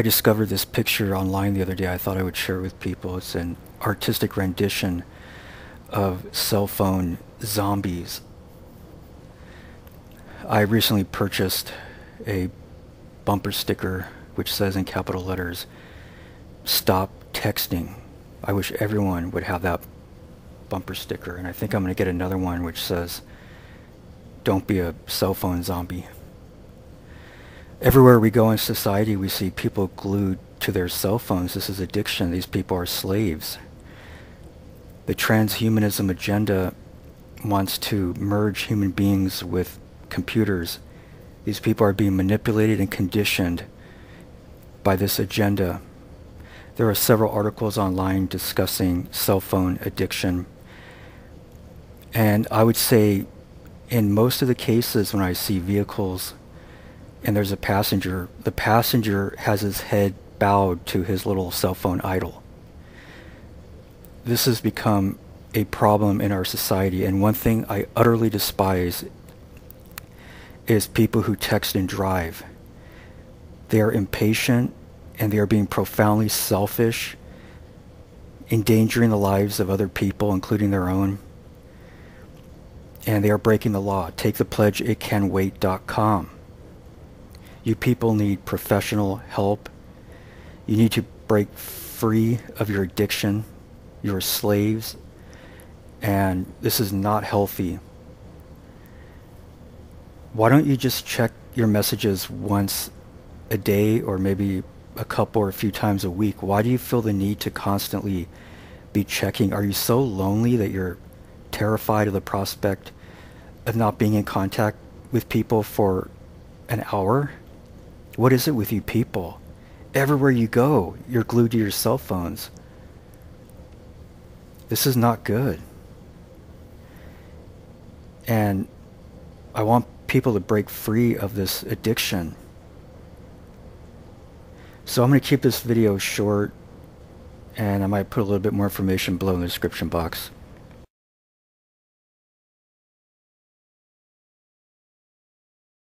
I discovered this picture online the other day. I thought I would share with people. It's an artistic rendition of cell phone zombies. I recently purchased a bumper sticker which says in capital letters, stop texting. I wish everyone would have that bumper sticker. And I think I'm going to get another one which says, don't be a cell phone zombie. Everywhere we go in society, we see people glued to their cell phones. This is addiction. These people are slaves. The transhumanism agenda wants to merge human beings with computers. These people are being manipulated and conditioned by this agenda. There are several articles online discussing cell phone addiction. And I would say in most of the cases when I see vehicles and there's a passenger, the passenger has his head bowed to his little cell phone idol. This has become a problem in our society and one thing I utterly despise is people who text and drive. They are impatient and they are being profoundly selfish, endangering the lives of other people, including their own. And they are breaking the law. Take the pledge itcanwait.com. You people need professional help. You need to break free of your addiction. You're slaves. And this is not healthy why don't you just check your messages once a day or maybe a couple or a few times a week? Why do you feel the need to constantly be checking? Are you so lonely that you're terrified of the prospect of not being in contact with people for an hour? What is it with you people? Everywhere you go, you're glued to your cell phones. This is not good. And I want people to break free of this addiction. So I'm going to keep this video short and I might put a little bit more information below in the description box.